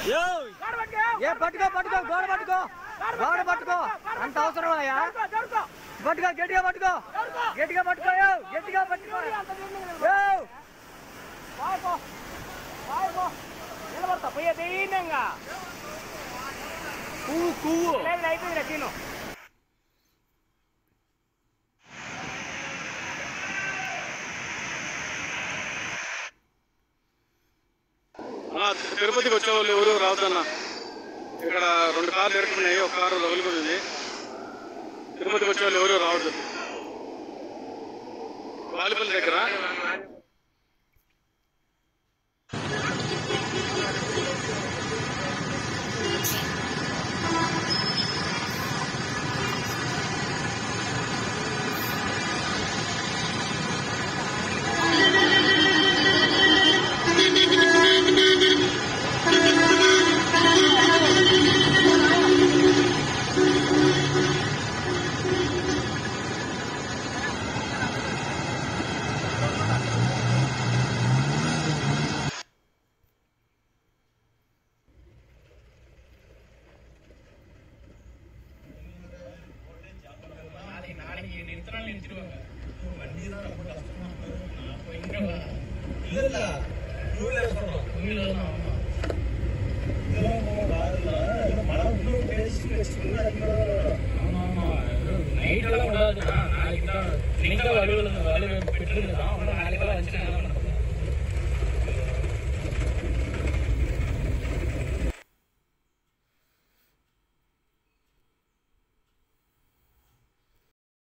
ఏ పట్టుకో పట్టుకో గోడ పట్టుకో. గోడ పట్టుకో. అంత అవసరం అయ్యా పట్టుకో గట్టిగా పట్టుకో. గట్టిగా పట్టుకో గట్టిగా పట్టుకో. నిలబడతా పోయే దైన్యంగా పువ్వు పువ్వు అయిపోయింది తిరుపతికి వచ్చే వాళ్ళు ఎవరు రావద్దన్న. ఇక్కడ రెండు కార్లు ఎరుకున్నాయి ఒక కారు రగులుకుంది తిరుపతికి వచ్చే వాళ్ళు ఎవరు రావద్దు. వాలిపల్లి దగ్గర அன்னைக்கு நிறுத்தினாலும் நிறுத்திடுவாங்க. வண்டி தான் ரொம்ப கஷ்டமா ஆமா. மழை இன்னும் ஆமா ஆமா. நைட் எல்லாம் விடாதுண்ணா நாளைக்கு தான் நீங்க அலுவலகம் வேலை பெற்றிருந்தான் நாளைக்கு தான்